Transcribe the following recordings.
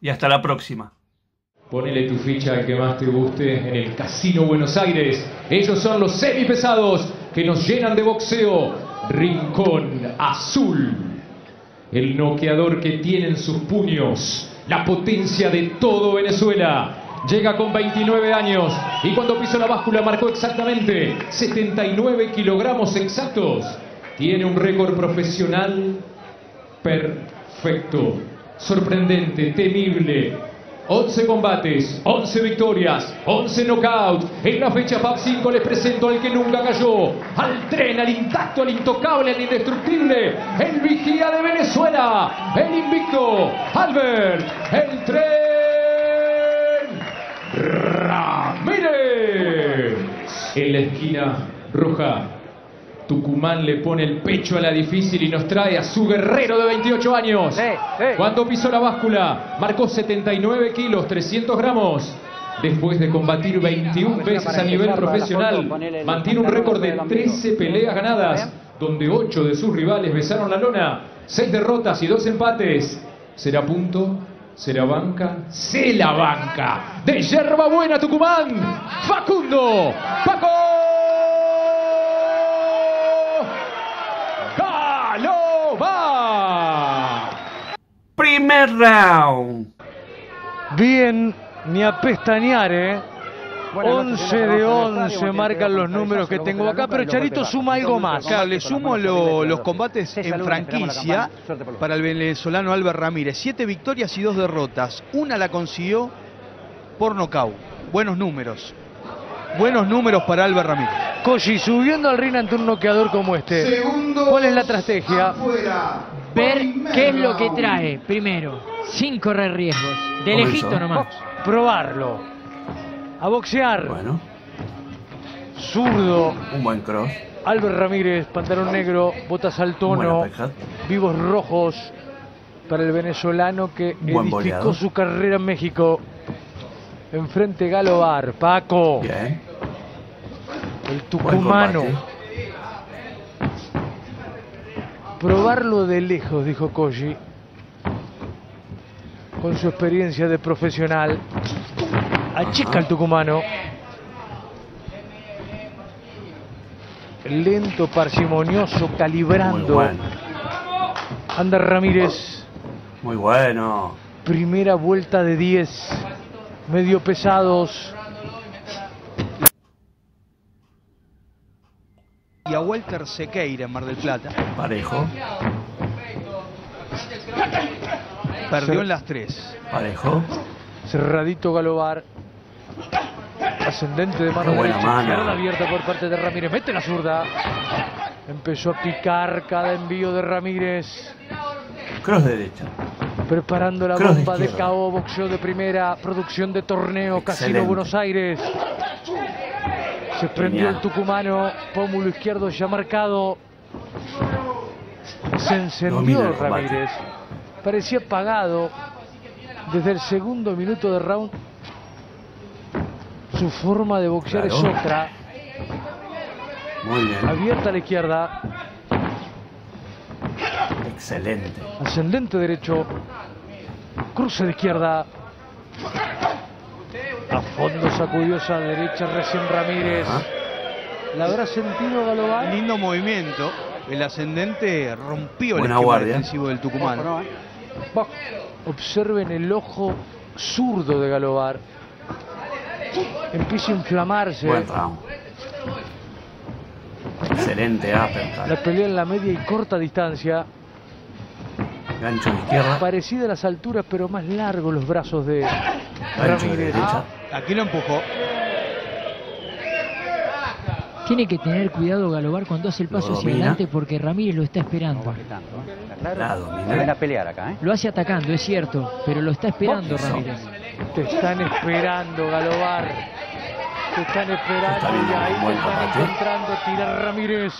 y hasta la próxima. Ponele tu ficha al que más te guste en el Casino Buenos Aires. Ellos son los semipesados que nos llenan de boxeo. Rincón Azul. El noqueador que tiene en sus puños la potencia de todo Venezuela. Llega con 29 años y cuando pisó la báscula marcó exactamente 79 kilogramos exactos. Tiene un récord profesional perfecto sorprendente, temible. 11 combates, 11 victorias, 11 knockouts. En la fecha PAP 5 les presento al que nunca cayó, al tren, al intacto, al intocable, al indestructible, el vigía de Venezuela, el invicto, Albert, el tren Ramírez. En la esquina roja, Tucumán le pone el pecho a la difícil y nos trae a su guerrero de 28 años. Cuando pisó la báscula, marcó 79 kilos, 300 gramos. Después de combatir 21 veces a nivel profesional, mantiene un récord de 13 peleas ganadas, donde 8 de sus rivales besaron la lona, 6 derrotas y 2 empates. ¿Será punto? ¿Será banca? ¡Se la banca! De Yerba Buena, Tucumán, Facundo Paco. Primer round. Bien, ni a pestañear, ¿eh? 11 de 11 marcan los números que tengo acá, pero Charito suma algo más. Claro, le sumo los combates en franquicia para el venezolano Albert Ramírez. Siete victorias y dos derrotas. Una la consiguió por nocaut. Buenos números. Buenos números para Albert Ramírez. Koji, subiendo al ring ante un noqueador como este, ¿cuál es la estrategia? Ver qué es lo que trae primero, sin correr riesgos, de lejito nomás. Probarlo. A boxear. Bueno. Zurdo. Un buen cross. Albert Ramírez, pantalón negro, botas al tono, vivos rojos para el venezolano que edificó su carrera en México. Enfrente Galo Bar, Paco. Bien. El tucumano. Probarlo de lejos, dijo Koji. Con su experiencia de profesional. Achica el tucumano. Lento, parsimonioso, calibrando. Anda Ramírez. Muy bueno. Primera vuelta de 10. Medio pesados. Walter Sequeira en Mar del Plata. Parejo. Perdió en las tres. Parejo. Cerradito Galobar. Ascendente de mano buena derecha. Mano. abierta por parte de Ramírez. Mete la zurda. Empezó a picar cada envío de Ramírez. Cross derecha. Preparando la bomba de, KO, boxeo de primera, producción de torneo, Casino Buenos Aires. Se prendió el tucumano, pómulo izquierdo ya marcado. Se encendió Ramírez. Parecía apagado desde el segundo minuto de round. Su forma de boxear es otra. Muy bien. Abierta a la izquierda. Excelente. Ascendente derecho. Cruce de izquierda. A fondo sacudió esa derecha recién Ramírez. ¿La habrá sentido Galobar? Lindo movimiento. El ascendente rompió el esquema defensivo del Tucumán. Observen el ojo zurdo de Galobar. empieza a inflamarse. Buen round. Excelente uppercut. La pelea en la media y corta distancia. Gancho de izquierda. Parecida a las alturas, pero más largos los brazos de Gancho de Ramírez. derecha. Aquí lo empujó. Tiene que tener cuidado Galobar cuando hace el paso hacia adelante porque Ramírez lo está esperando. La domina. a pelear acá, ¿eh? Lo hace atacando, es cierto, pero lo está esperando. Ramírez. Te están esperando, Galobar. Te están esperando Está bien, y ahí te están combate. encontrando. Tira Ramírez.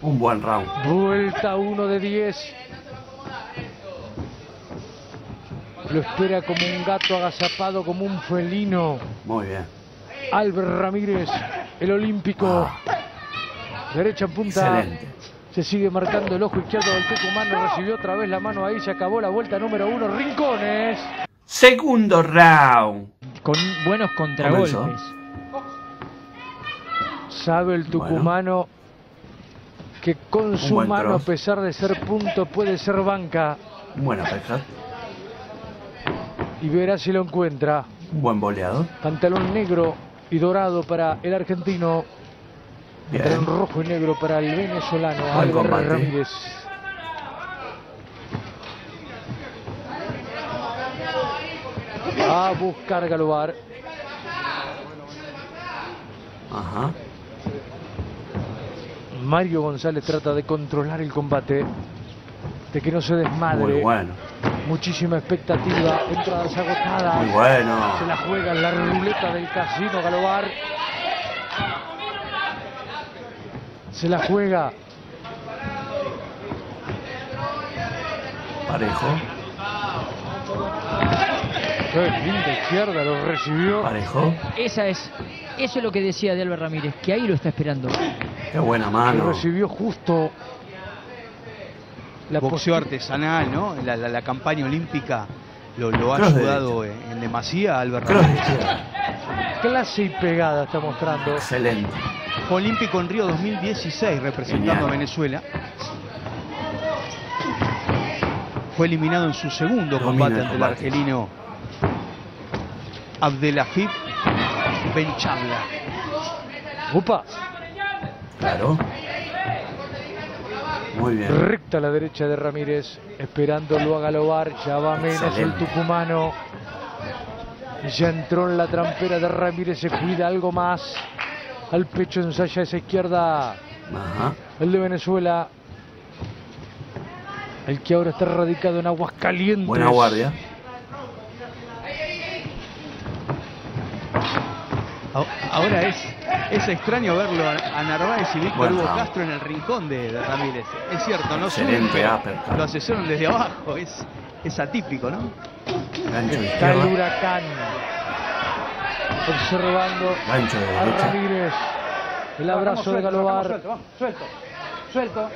Un buen round. Vuelta uno de 10. Lo espera como un gato agazapado, como un felino. Muy bien. Albert Ramírez, el olímpico. Derecha en punta. Ah. Excelente. Se sigue marcando el ojo izquierdo del tucumano. Recibió otra vez la mano ahí. Se acabó la vuelta número uno. Rincones. Segundo round. Con buenos contragolpes. Sabe el tucumano que con su mano, a pesar de ser punto, puede ser banca. Un buen uppercut. Y verá si lo encuentra. Un buen boleado. Pantalón negro y dorado para el argentino. Bien. Pantalón rojo y negro para el venezolano Buen combate. Ramírez. A buscar Galobar. Ajá. Mario González trata de controlar el combate. De que no se Muy desmadre. bueno. Muchísima expectativa. Entradas agotadas. Muy bueno. Se la juega en la ruleta del casino Galobar. Se la juega. Parejo. Qué linda izquierda lo recibió. Parejo. Esa es, eso es lo que decía de Albert Ramírez, que ahí lo está esperando. Qué buena Lo mano. recibió justo. La Boxeo artesanal, ¿no? La, la- la campaña olímpica lo, lo ha Cross ayudado en, en demasía Albert Ramírez. clase y pegada está mostrando. Excelente. Fue olímpico en Río 2016 representando Genial. a Venezuela. Fue eliminado en su segundo Domina combate el ante el argelino Abdelafib Benchabla. Upa, Claro. Muy bien. recta a la derecha de Ramírez, esperándolo a Galobar, ya va menos el tucumano. Ya entró en la trampera de Ramírez, se cuida algo más. Al pecho ensaya esa izquierda, Ajá. el de Venezuela. El que ahora está radicado en Aguascalientes. Buena guardia. Ahora es, es extraño verlo a, a Narváez y Víctor Hugo. Castro en el rincón de, Ramírez. Es cierto, no Excelente lo asesoran desde abajo. Es, es atípico, ¿no? Gancho de Está el huracán. Observando Gancho de a. Ramírez. El abrazo de Galobar.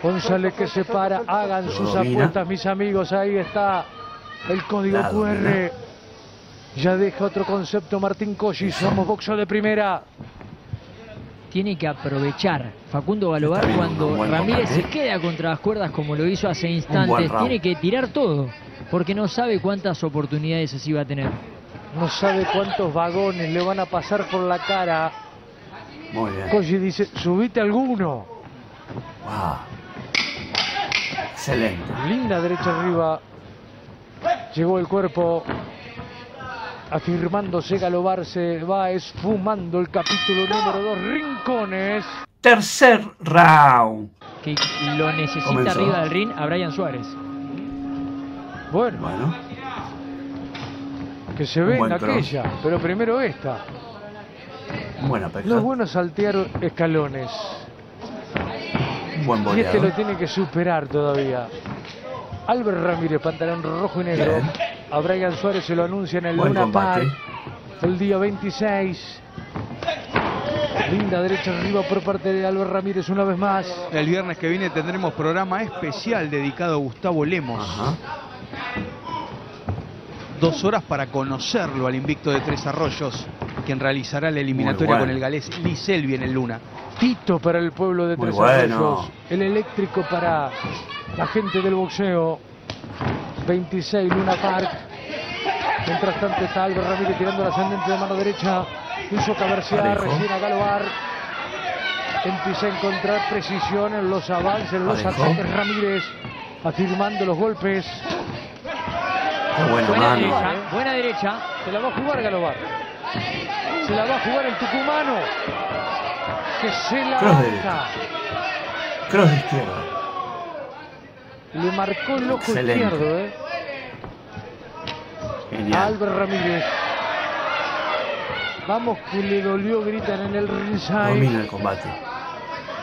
González que se para. Hagan sus domina. apuestas, mis amigos. Ahí está el código La QR. domina. Ya deja otro concepto Martín Colli. Somos boxeo de primera. Tiene que aprovechar Facundo Galobar cuando Ramírez se queda contra las cuerdas como lo hizo hace instantes. Tiene que tirar todo, porque no sabe cuántas oportunidades así va a tener. No sabe cuántos vagones le van a pasar por la cara. Muy bien. Colli dice, subite alguno. Wow. Excelente. Linda derecha arriba. Llegó el cuerpo. Afirmándose Galobar se va esfumando el capítulo número 2. Rincones. Tercer round. Que lo necesita Comenzó. arriba del ring a Brian Suárez. Bueno, Bueno. que se un ve en buen cross. aquella. Pero primero esta. Buena No es bueno saltear escalones. Un buen Y este lo tiene que superar todavía. Albert Ramírez, pantalón rojo y negro. Bien. A Brian Suárez se lo anuncia en el Buen Luna Park. El día 26. Linda derecha arriba por parte de Albert Ramírez una vez más. El viernes que viene tendremos programa especial dedicado a Gustavo Lemos. Ajá. Dos horas para conocerlo al invicto de Tres Arroyos, quien realizará la eliminatoria bueno. con el galés Liselvi en el Luna. Tito para el pueblo de Muy Tres bueno. Arroyos. El eléctrico para la gente del boxeo. 26 Luna Park. Mientras tanto está Albert Ramírez tirando la ascendente de mano derecha. Hizo cabercear recién a Galobar. Empieza a encontrar precisión en los avances, en los ataques Ramírez, afirmando los golpes. buena, derecha, buena derecha. Se la va a jugar Galobar. Se la va a jugar el tucumano. Que se la baja. Cross de izquierda. Le marcó el ojo izquierdo, ¿eh? Albert Ramírez. Vamos que le dolió, gritan en el ringside. Domina el combate.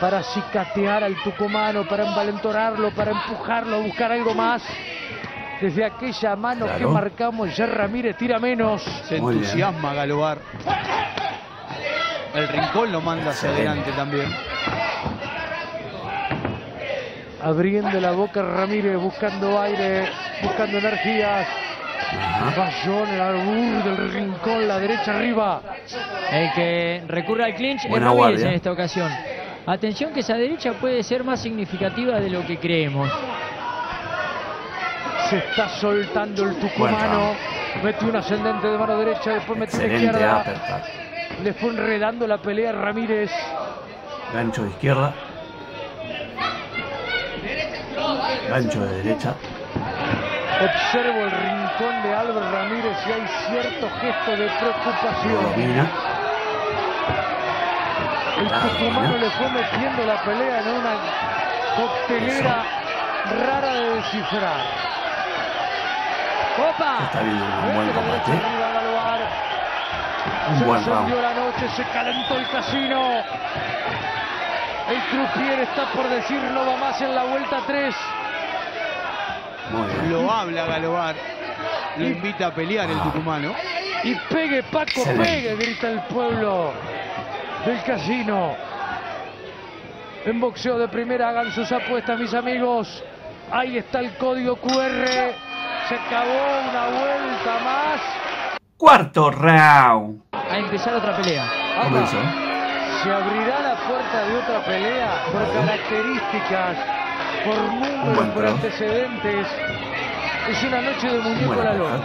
Para cicatear al tucumano, para envalentonarlo, para empujarlo a buscar algo más. Desde aquella mano que marcamos, ya Ramírez tira menos. Se entusiasma Galobar. El rincón lo manda hacia adelante también. Abriendo la boca Ramírez, buscando aire, buscando energías. En el arbur del rincón, la derecha arriba. El que recurre al clinch es Ramírez en esta ocasión. Atención que esa derecha puede ser más significativa de lo que creemos. Se está soltando el tucumano. Metió un ascendente de mano derecha, después metió una izquierda. Le fue enredando la pelea Ramírez. Gancho de izquierda. Gancho de derecha. Observo el rincón de Álvaro Ramírez y hay cierto gesto de preocupación. El tucumano le fue metiendo la pelea en una coctelera rara de descifrar. ¡Opa! Está viendo un buen combate. Un se buen round. la noche, se calentó el casino. El croupier está por decir no va más en la vuelta 3. Lo habla Galobar. Lo invita a pelear el tucumano. Y pegue, Paco, pegue, grita el pueblo del casino. En boxeo de primera hagan sus apuestas, mis amigos. Ahí está el código QR. Se acabó una vuelta más. Cuarto round. A empezar otra pelea. Se abrirá la puerta de otra pelea por características por números, por antecedentes. Es una noche de muñeco la lona.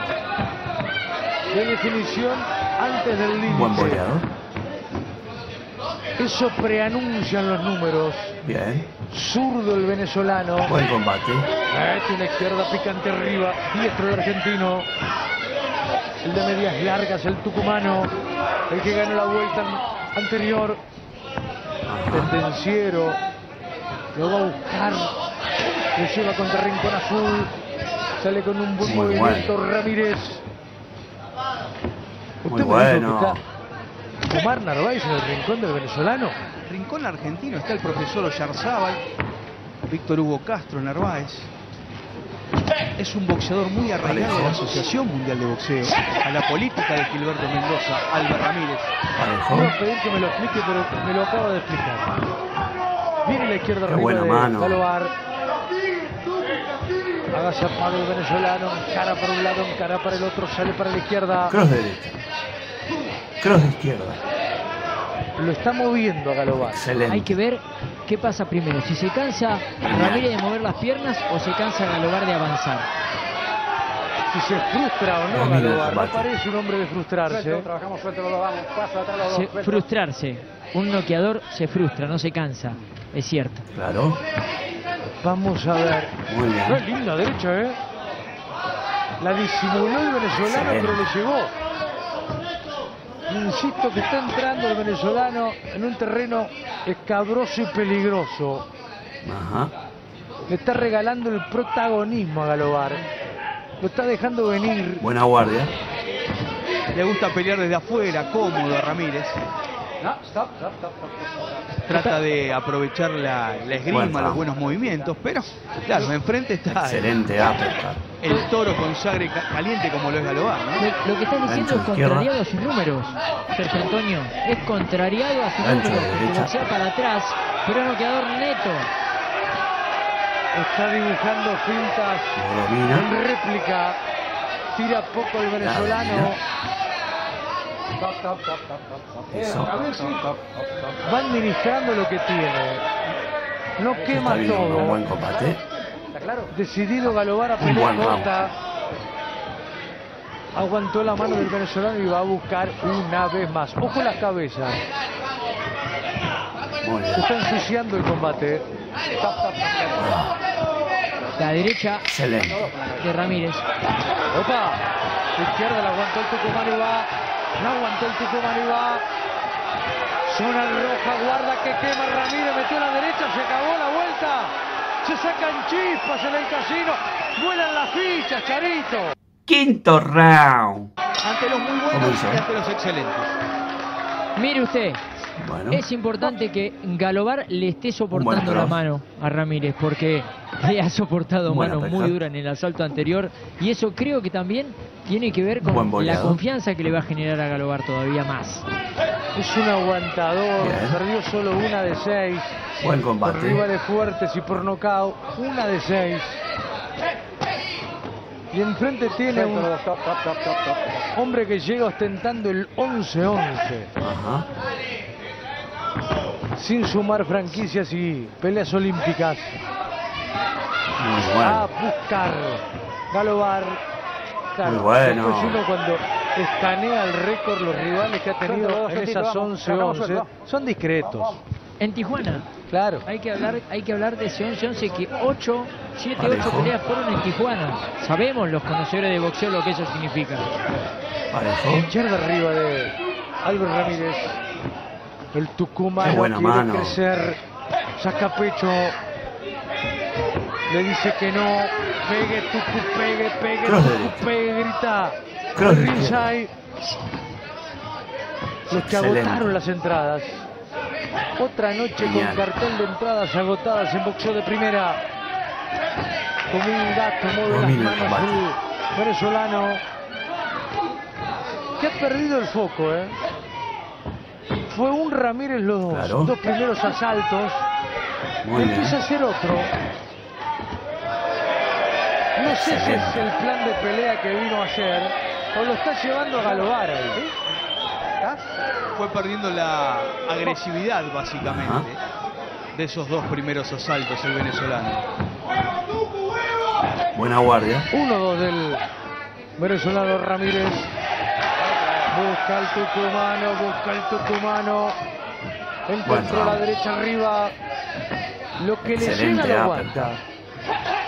De definición antes del límite. Buen boleado. Eso preanuncian los números. Bien. Zurdo el venezolano. Buen combate. Mete una izquierda picante arriba. Diestro el argentino. El de medias largas, el tucumano. El que ganó la vuelta anterior. Tendenciero lo va a buscar, lo lleva contra Rincón Azul, sale con un buen movimiento Ramírez. Muy bueno. Omar Narváez en el rincón del venezolano. Rincón argentino, está el profesor Oyarzábal, Víctor Hugo Castro Narváez. Es un boxeador muy arraigado a la Asociación Mundial de Boxeo, a la política de Gilberto Mendoza, Albert Ramírez. Voy a pedir que me lo explique, pero me lo acabo de explicar. Viene la izquierda Qué buena mano. Galobar. Agazapado el venezolano, cara para un lado, cara para el otro, sale para la izquierda. Cross de derecha. Cross de izquierda. Lo está moviendo a Galobar. Excelente. Hay que ver qué pasa primero. Si se cansa Ramírez de mover las piernas o se cansa Galobar de avanzar. Si se frustra o no, Galobar. No parece un hombre de frustrarse. trabajamos suelto, lo vamos. Paso atrás, los dos, frustrarse. Un noqueador se frustra, no se cansa es cierto. Claro. Vamos a ver. Muy bien. Qué linda derecha, ¿eh? La disimuló el venezolano, pero le llegó. Insisto que está entrando el venezolano en un terreno escabroso y peligroso. Ajá. Le está regalando el protagonismo a Galobar. Lo está dejando venir. Buena guardia. Le gusta pelear desde afuera, cómodo a Ramírez. Trata de aprovechar la, esgrima, los buenos movimientos, pero claro, enfrente está Excelente el, el toro con sangre caliente como lo es Galobar. Lo, que está diciendo es contrariado a sus números, Sergio Antonio. Es contrariado a sus números, sea para atrás, pero no quedador neto. Está dibujando fintas en réplica. Tira poco el venezolano. Va administrando lo que tiene. No quema todo. Un buen combate. Decidido Galobar a pelear corta. Aguantó la mano del venezolano y va a buscar una vez más. Ojo las cabezas. Se está ensuciando el combate. La derecha de Ramírez. Opa. izquierda la aguantó el Tucumán y va. La aguantó el Tucumán y va. Zona roja, guarda que quema Ramírez, metió la derecha, se acabó la vuelta. Se sacan chispas en el casino. Vuelan las fichas, Charito. Quinto round. Ante los muy buenos y ante los excelentes. Mire usted, es importante que Galobar le esté soportando la mano a Ramírez porque le ha soportado mano muy dura en el asalto anterior y eso creo que también tiene que ver con la confianza que le va a generar a Galobar todavía más. Es un aguantador, perdió solo una de seis. Buen combate. Por rivales fuertes y por nocaut, una de seis. Y enfrente tiene un hombre que llega ostentando el 11-11. Sin sumar franquicias y peleas olímpicas. A buscar Galobar. Muy bueno. cuando escanea el récord los rivales que ha tenido en esas 11-11 son discretos. En Tijuana. Claro. Hay que hablar, hay que hablar de ese 11-11 que 8, 7, 8 peleas fueron en Tijuana. Sabemos los conocedores de boxeo lo que eso significa. Izquierda arriba de Álvaro Ramírez. El Tucumano quiere mano. crecer. Saca pecho. Le dice que no. Pegue, Tucu, pegue, pegue, Tucu, pegue, grita. Ringside. Los que agotaron las entradas. Otra noche con cartel de entradas agotadas en boxeo de primera. Como un gato mueve las manos el venezolano. Que ha perdido el foco, ¿eh? Fue un Ramírez los dos primeros asaltos. empieza a ser otro. No sé si es el plan de pelea que vino a hacer o lo está llevando a galobar ahí fue perdiendo la agresividad básicamente de esos dos primeros asaltos el venezolano. Buena guardia. Uno dos del venezolano Ramírez. Busca el tucumano, busca el tucumano. Encontró la derecha arriba. Lo que le llega lo aguanta.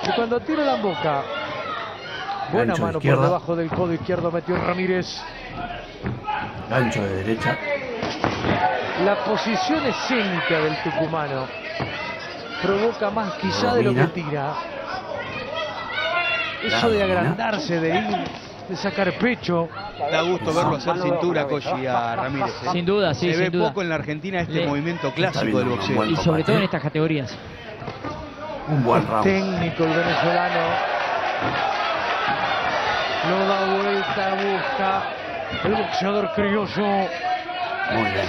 Y cuando tira la boca. Buena mano por debajo del codo izquierdo metió Ramírez. Gancho de derecha. La posición escénica del tucumano provoca más quizá de lo que tira. Eso de agrandarse, de ir, de sacar pecho. Da gusto verlo hacer cintura, Cochi, a Ramírez. ¿eh? Sin duda, sí, Se ve poco en la Argentina este movimiento clásico del boxeo. Y sobre todo en estas categorías. Un buen round. Técnico el venezolano. Lo da vuelta, busca el boxeador criollo.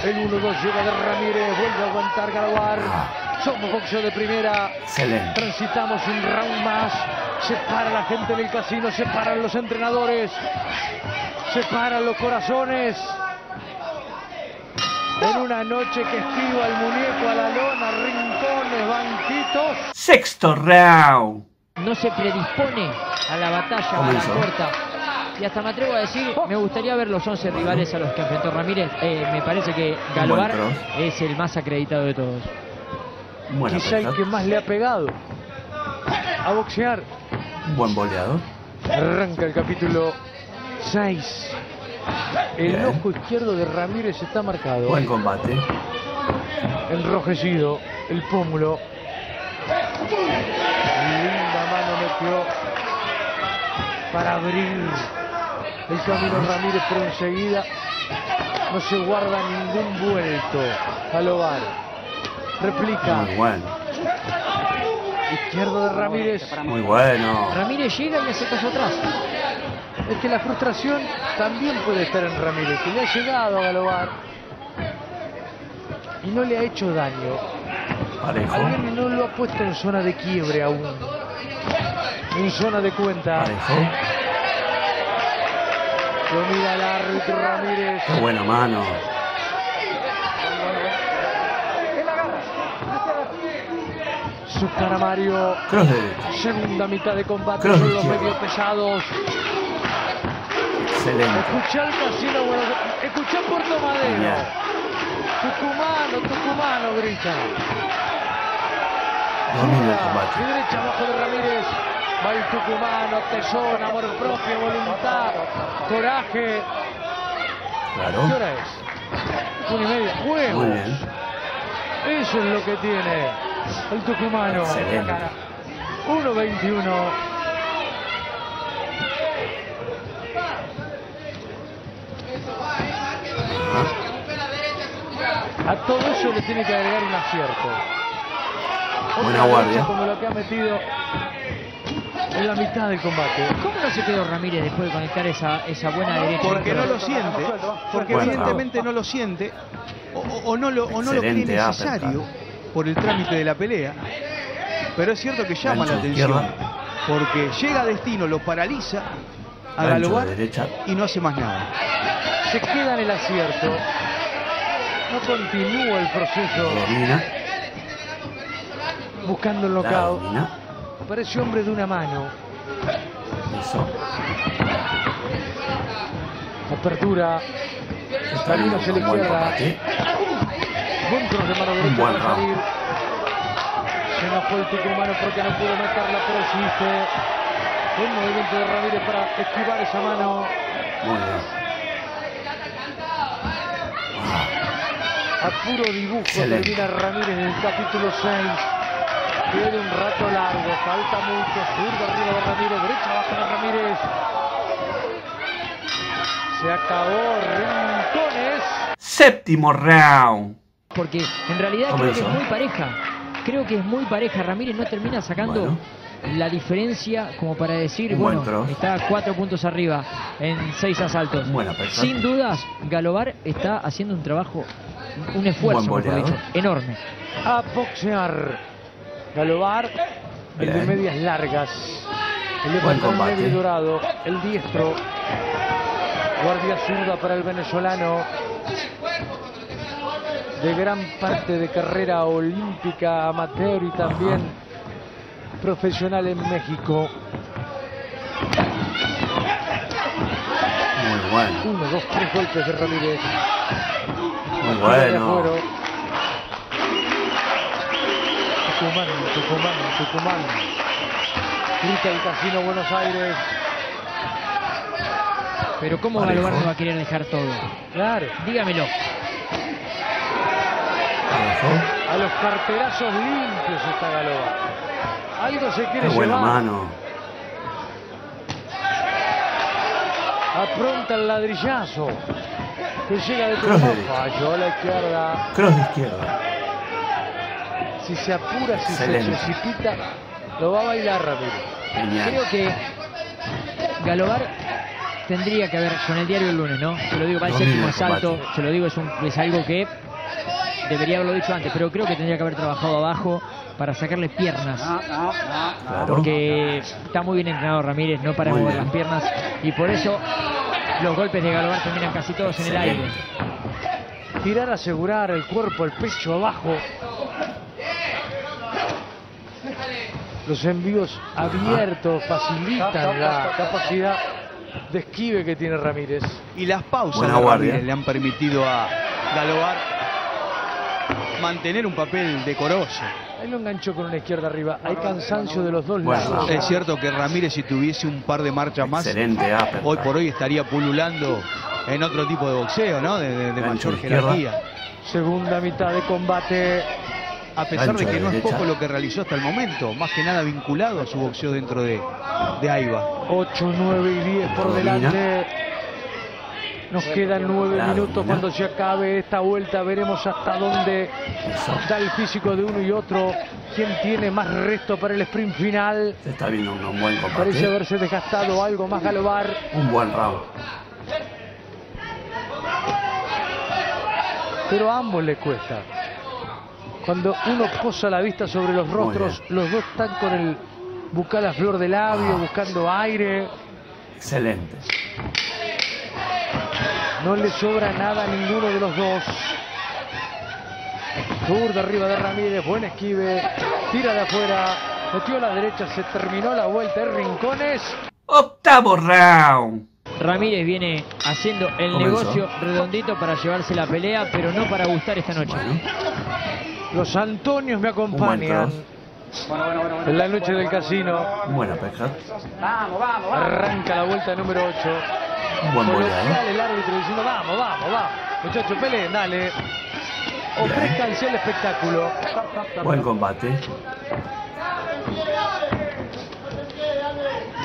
El 1-2 llega de Ramírez, vuelve a aguantar Galaguar. Ah. Somos boxeo de primera. Excelente. Transitamos un round más. Se para la gente del casino, se paran los entrenadores, se paran los corazones. En una noche que esquiva el muñeco a la lona, rincones, banquitos. Sexto round. No se predispone a la batalla a la corta y hasta me atrevo a decir, me gustaría ver los 11 rivales a los que enfrentó Ramírez. Eh, me parece que Galobar es el más acreditado de todos. Quizá el que más le ha pegado a boxear. buen boleador. Arranca el capítulo 6. El ojo izquierdo de Ramírez está marcado. Buen combate. Enrojecido, el pómulo. Linda mano metió para abrir el camino Ramírez, pero enseguida no se guarda ningún vuelto al hogar. Replica. Muy bueno. Izquierdo de Ramírez. Muy bueno. Ramírez llega y hace paso atrás. Es que la frustración también puede estar en Ramírez, que le ha llegado a Galobar y no le ha hecho daño. Alguien no lo ha puesto en zona de quiebre aún. En zona de cuenta. Lo mira el árbitro Ramírez. Qué buena mano. Su cara Mario. Segunda mitad de combate Cross son los medios pesados. Excelente. Escuchá el casino, bueno, escuchá Puerto Madero. Tucumano, Tucumano, grita. Domina el combate. derecha abajo de Ramírez. Va el Tucumano, tesón, amor propio, voluntad, coraje. Claro. ¿Qué hora es? Una y media. ¡Juego! Muy bien. Eso es lo que tiene el Tucumano. Excelente. 1.21. A todo eso le tiene que agregar un acierto. Buena guardia. Como lo que ha metido en la mitad del combate. ¿Cómo no se quedó Ramírez después de conectar esa, esa buena derecha? Porque no lo siente, porque Bueno, evidentemente no lo siente, o, no lo, o no lo cree necesario por el trámite de la pelea. Pero es cierto que llama Gancho la atención, izquierda. porque llega a destino, lo paraliza a de Galobar derecha. y no hace más nada. Se queda en el acierto. No continúa el proceso Domina. buscando el knockout. Parece hombre de una mano. Eso. Apertura. Está viendo hacia la izquierda. Buen cross de mano derecha buen para round. salir. Se enojó el tucumano porque no pudo meterla, pero existe. Buen movimiento de Ramírez para esquivar esa mano. Muy bien. A puro dibujo Excelente. termina Ramírez en el capítulo 6. Tiene un rato largo, falta mucho. Zurda arriba de Ramírez, derecha abajo de Ramírez. Se acabó Rincones. Séptimo round. Porque en realidad creo que es muy pareja. Creo que es muy pareja. Ramírez no termina sacando Bueno. La diferencia como para decir, Un buen bueno, está cuatro puntos arriba en seis asaltos. Buena. Sin dudas, Galobar está haciendo un trabajo, un esfuerzo, boleador. dicho, enorme. A boxear. Galobar, el de medias largas. El de Buen pantalón combate. negro y dorado. El diestro. Guardia zurda para el venezolano. De gran parte de carrera olímpica, amateur y también profesional en México. Muy bueno. Uno, dos, tres golpes de Ramírez. Muy bueno. Tucumán, Tucumán, Tucumán. Grita el Casino Buenos Aires. Pero ¿cómo. Galobar no va a querer dejar todo? Claro. Dígamelo. A los carterazos limpios está Galoba. Algo se quiere Qué buena llevar. mano. Apronta el ladrillazo. Que llega de Cross derecha. Falló a la izquierda. Cross de izquierda. Si se apura, si Excelente. se precipita, lo va a bailar Ramírez. Genial. Creo que Galobar tendría que haber con el diario el lunes, ¿no? Se lo digo para el séptimo combate. se lo digo, es, un, es algo que debería haberlo dicho antes, pero creo que tendría que haber trabajado abajo para sacarle piernas. Claro. Porque está muy bien entrenado Ramírez, no para Muy mover bien. las piernas. Y por eso los golpes de Galobar terminan casi todos en el aire. Tirar, asegurar el cuerpo, el pecho abajo. Los envíos abiertos facilitan la capacidad de esquive que tiene Ramírez. Y las pausas de guardia. Ramírez le han permitido a Galobar mantener un papel decoroso. Ahí lo enganchó con una izquierda arriba. Hay cansancio de los dos Bueno, lados. Es cierto que Ramírez si tuviese un par de marchas más, Excelente uppercut. hoy por hoy estaría pululando en otro tipo de boxeo, ¿no? De, de- de Gancho mayor jerarquía. Segunda mitad de combate. A pesar Gancho de que de no es poco lo que realizó hasta el momento, más que nada vinculado a su boxeo dentro de, de AIBA. 8, 9 y 10 por delante. Nos quedan 9 La minutos cuando se acabe esta vuelta. Veremos hasta dónde da el físico de uno y otro. ¿Quién tiene más resto para el sprint final? Se está viendo un, buen Parece combate. haberse desgastado algo más Galobar. Un buen round. pero a ambos le cuesta. Cuando uno posa la vista sobre los rostros, los dos están con el bucal a flor de labio, Ah. buscando aire. Excelente. No le sobra nada a ninguno de los dos. Zurda arriba de Ramírez, buen esquive, tira de afuera, metió a la derecha, se terminó la vuelta de Rincones. Octavo round. Ramírez viene haciendo el negocio redondito para llevarse la pelea, pero no para gustar esta noche. Los Antonios me acompañan. en la noche del casino. Buena pesca. Vamos, vamos, Arranca la vuelta número 8. Buen Sale el árbitro diciendo, vamos, vamos, vamos. Muchachos, peleen, dale. Ofrezcanse el espectáculo. Buen combate.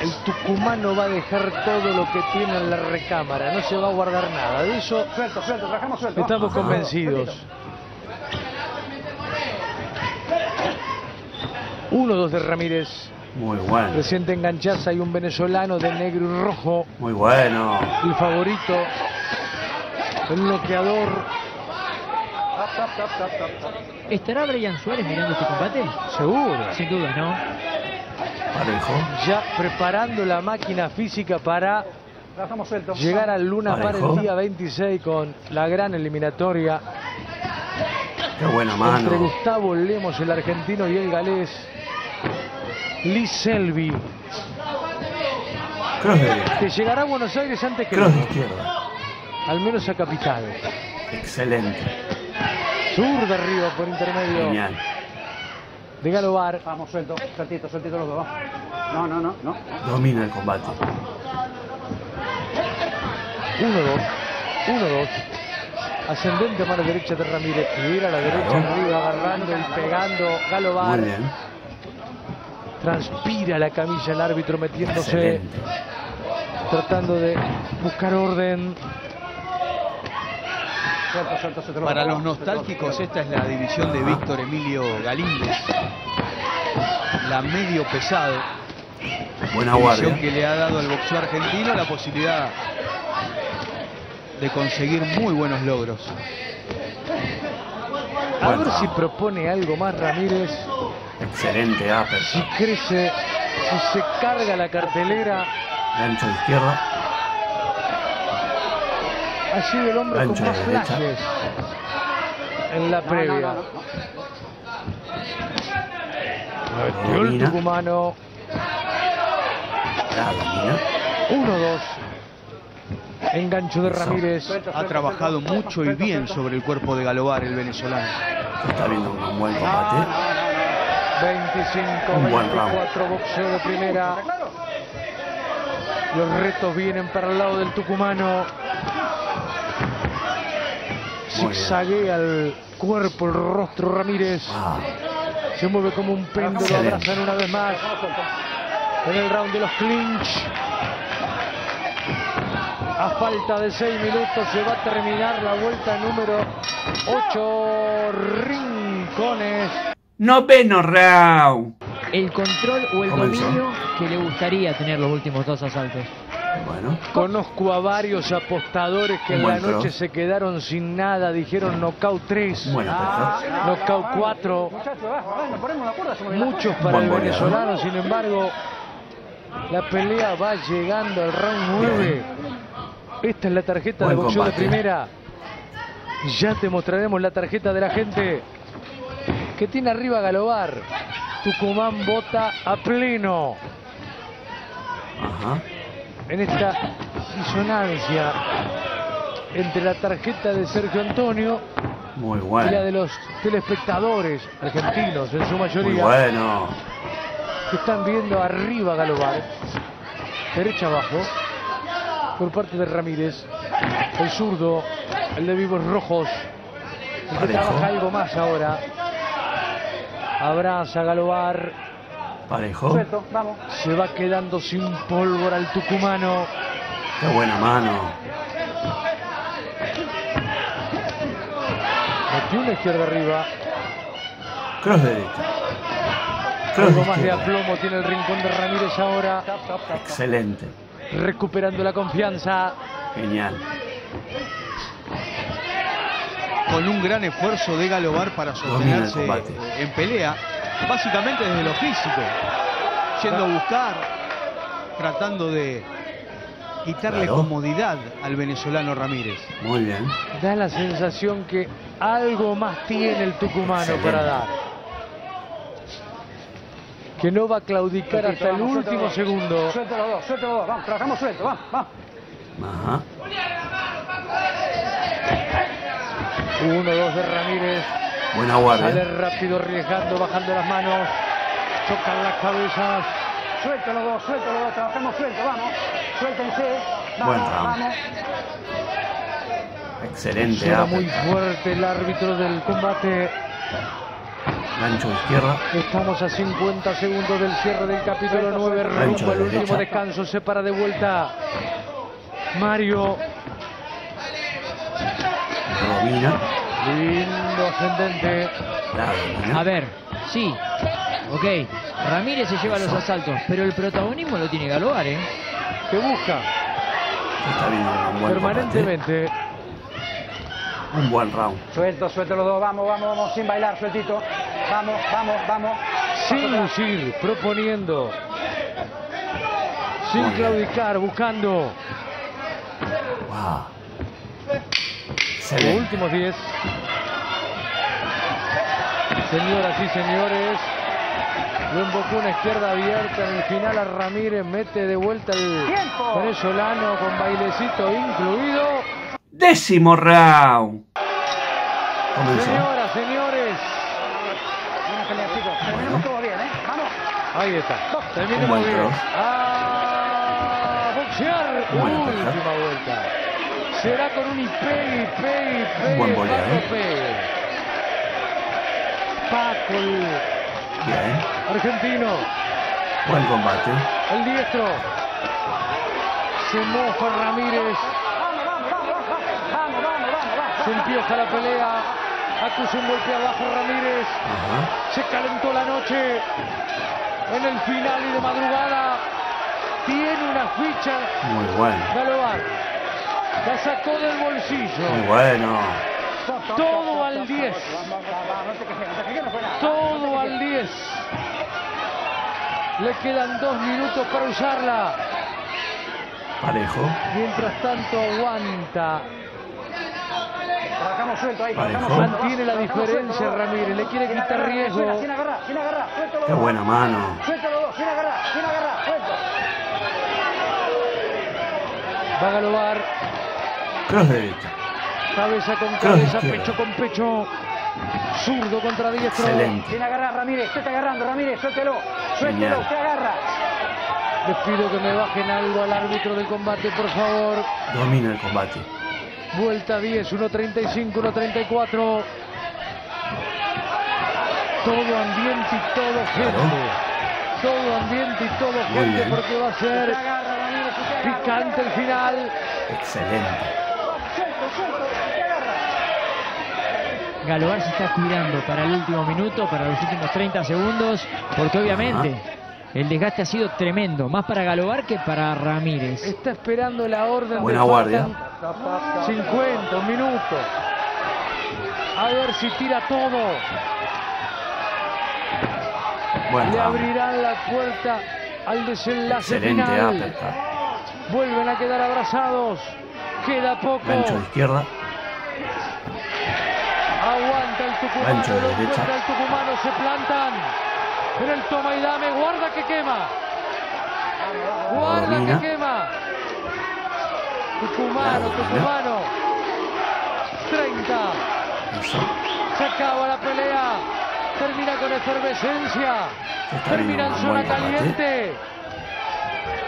El tucumano va a dejar todo lo que tiene en la recámara, no se va a guardar nada. De eso estamos convencidos. Uno, dos de Ramírez. Muy bueno. Reciente enganchaza y un venezolano de negro y rojo. Muy bueno. El favorito. El bloqueador. ¿Estará Brian Suárez mirando este combate? Seguro. Sin duda, ¿no? Ya preparando la máquina física para llegar al Luna para el día 26 con la gran eliminatoria. Qué buena mano. Entre Gustavo Lemos, el argentino, y el galés. Lee Selby. Que llegará a Buenos Aires antes que... Cross de izquierda. Al menos a Capital. Excelente. Sur de arriba por intermedio. Genial de Galobar. Vamos, suelto, sueltito, sueltito los dos. No, no, no, no. Domina el combate. 1-2. 1-2. Ascendente a mano derecha de Ramírez. Y a la derecha arriba, agarrando y pegando. Galobar. Muy bien. Transpira la camilla el árbitro metiéndose. Tratando de buscar orden. Para los nostálgicos, esta es la división de Víctor Emilio Galíndez. La medio pesado. Buena guardia. que le ha dado al boxeo argentino la posibilidad de conseguir muy buenos logros. A ver si propone algo más Ramírez. Excelente upper. Si crece, si se carga la cartelera. Gancho de izquierda ha sido el hombre con más flashes en la previa. No, el tucumano. 1-2. Engancho de Ramírez. Ha trabajado mucho y bien sobre el cuerpo de Galobar, el venezolano. Está viendo un buen combate. 25, 24, boxeo de primera. Los retos vienen para el lado del tucumano zigzaguea el cuerpo, el rostro Ramírez. Ah. Se mueve como un péndulo, abrazan una vez más. En el round de los clinch. A falta de seis minutos se va a terminar la vuelta número 8. Rincones. Noveno round. El control o el dominio que le gustaría tener los últimos dos asaltos. Bueno. Conozco a varios apostadores que en la noche se quedaron sin nada, dijeron knockout 3, knockout 4. Muchos para el venezolano, sin embargo, la pelea va llegando al round 9. Esta es la tarjeta de boxeo de primera. Ya te mostraremos la tarjeta de la gente que tiene arriba Galobar. Tucumán vota a pleno. Ajá en esta disonancia entre la tarjeta de Sergio Antonio y la de los telespectadores argentinos, en su mayoría. bueno. Que están viendo arriba Galobar, derecha abajo, por parte de Ramírez, el zurdo, el de vivos rojos, el que trabaja algo más ahora. Abraza Galobar, Parejo. Se va quedando sin pólvora el tucumano. Qué buena mano. Metió una izquierda arriba. Cross derecha. Cross Algo más de aplomo tiene el rincón de Ramírez ahora. Excelente. Recuperando la confianza. Genial. Con un gran esfuerzo de Galobar para sostenerse en pelea básicamente desde lo físico, yendo a buscar, tratando de quitarle comodidad al venezolano Ramírez. Muy bien. Da la sensación que algo más tiene el tucumano para dar. Que no va a claudicar hasta el último segundo. Suelto los dos, suelto los dos, vamos, trabajamos suelto, vamos, vamos. Ajá. Uno, dos de Ramírez. Buena guardia. Sale rápido, arriesgando, bajando las manos. Chocan las cabezas. Suelta los dos, suelta los dos, trabajamos suelto, vamos. Suéltense. Vamos, Buen vamos. Excelente. Será muy fuerte el árbitro del combate. Gancho izquierda. Estamos a 50 segundos del cierre del capítulo 9. Rumbo al último descanso. Se para de vuelta. Mario. Domina. Lindo ascendente. A ver, sí. Ok. Ramírez se lleva los asaltos, pero el protagonismo lo tiene Galoar, ¿eh? Que busca. Está bien, Permanentemente. Un buen round. Suelto, suelto los dos. Vamos, vamos, vamos. Sin bailar, sueltito. Vamos, vamos, vamos. Sin lucir, proponiendo. Sin claudicar, buscando. Wow. Los últimos 10. Señoras y señores, lo invocó una izquierda abierta en el final a Ramírez, mete de vuelta el venezolano con bailecito incluido. Décimo round. Señoras, señores. Terminamos todo bien, ¿eh? Vamos. Ahí está. Terminemos bien. A boxear. Última vuelta. Será con un IP, IP, IP. Buen volea, Paco, el Bien. argentino. Buen combate. El diestro. Se moja Ramírez. Se empieza la pelea. Acusa un golpe abajo Ramírez. Se calentó la noche. En el final y de madrugada. Tiene una ficha. Muy bueno. Galovar. La sacó del bolsillo. Muy bueno. Todo al 10. Todo al 10. Le quedan dos minutos para usarla. Parejo. Mientras tanto aguanta. Trabajamos suelto ahí. Mantiene la diferencia Ramírez. Le quiere quitar riesgo. Qué buena mano. Suelto los dos, sin agarrar, sin agarrar. Suelto. Va a galobar. Cross derecha. Cabeza con cabeza, pecho con pecho. Zurdo contra diestro. Excelente. Sin agarrar, Ramírez. ¿Qué está agarrando, Ramírez? Suéltelo. Suéltelo. ¿Qué agarra? Les pido que me bajen algo al árbitro del combate, por favor. Domina el combate. Vuelta 10, 1.35, 1.34. Todo ambiente y todo gente. Todo ambiente y todo gente porque va a ser picante el final. Excelente. Galovar se está cuidando para el último minuto, para los últimos 30 segundos, porque obviamente el desgaste ha sido tremendo, más para Galovar que para Ramírez. Está esperando la orden Buena guardia. 50, minutos. A ver si tira todo. Le abrirán la puerta al desenlace Excelente final. Vuelven a quedar abrazados. Queda poco. Gancho de izquierda. Aguanta el tucumano. Gancho de derecha. El tucumano se plantan. En el toma y dame. Guarda que quema. Guarda Domina. que quema. Tucumano, tucumano. 30. Eso. Se acaba la pelea. Termina con efervescencia. Termina en zona caliente.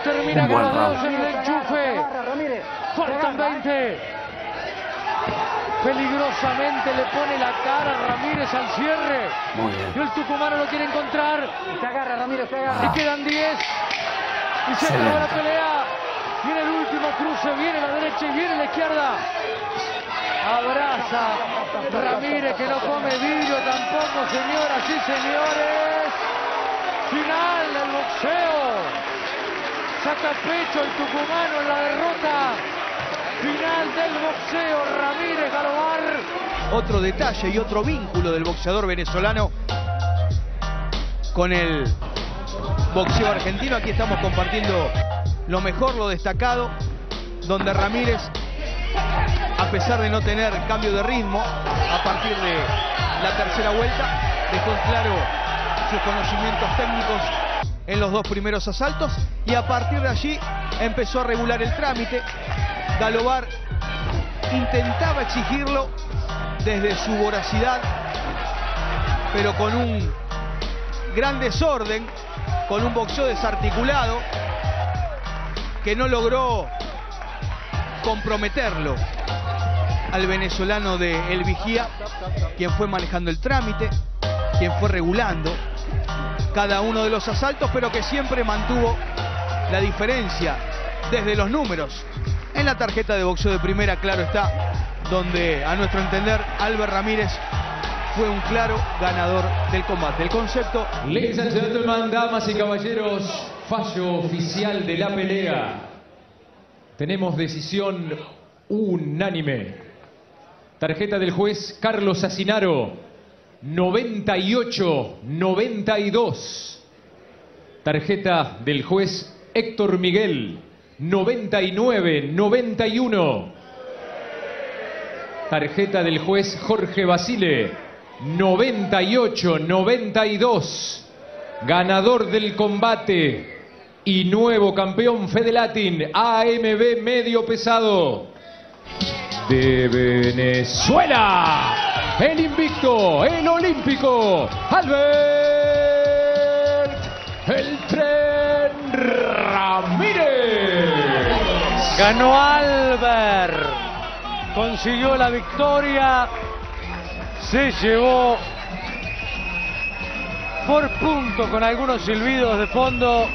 Termina con los dedos en el enchufe. Ramírez. Faltan 20. Peligrosamente le pone la cara a Ramírez al cierre. Muy Y bien. el tucumano lo quiere encontrar. Se agarra, Ramírez, se Y agarra. quedan 10. Y se acaba la pelea. Viene el último cruce, viene la derecha y viene la izquierda. Abraza Ramírez que no come vino tampoco, señoras y señores. Final del boxeo. Saca pecho el tucumano en la derrota. Final del boxeo, Ramírez Galobar. Otro detalle y otro vínculo del boxeador venezolano con el boxeo argentino. Aquí estamos compartiendo lo mejor, lo destacado, donde Ramírez, a pesar de no tener cambio de ritmo, a partir de la tercera vuelta, dejó claro sus conocimientos técnicos en los dos primeros asaltos y a partir de allí empezó a regular el trámite, Galobar intentaba exigirlo desde su voracidad, pero con un gran desorden, con un boxeo desarticulado, que no logró comprometerlo al venezolano de El Vigía, quien fue manejando el trámite, quien fue regulando cada uno de los asaltos, pero que siempre mantuvo la diferencia desde los números. En la tarjeta de boxeo de primera, claro está, donde a nuestro entender Albert Ramírez fue un claro ganador del combate. El concepto... Ladies and gentlemen, damas y caballeros, fallo oficial de la pelea. Tenemos decisión unánime. Tarjeta del juez Carlos Asinaro, 98-92. Tarjeta del juez Héctor Miguel, 99-91. Tarjeta del juez Jorge Basile, 98-92. Ganador del combate y nuevo campeón Fedelatin AMB medio pesado de Venezuela. El invicto, el olímpico, Albert, el tren Ramírez. Ganó Albert consiguió la victoria, se llevó por punto con algunos silbidos de fondo,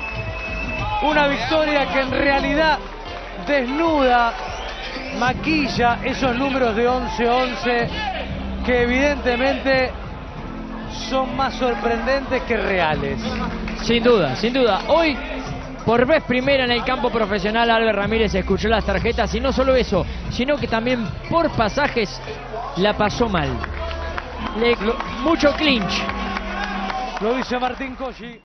una victoria que en realidad desnuda, maquilla esos números de 11-11 que evidentemente son más sorprendentes que reales. Sin duda, sin duda. Hoy por vez primera en el campo profesional, Albert Ramírez escuchó las tarjetas y no solo eso, sino que también por pasajes la pasó mal. mucho clinch. Lo dice Martín Cossi.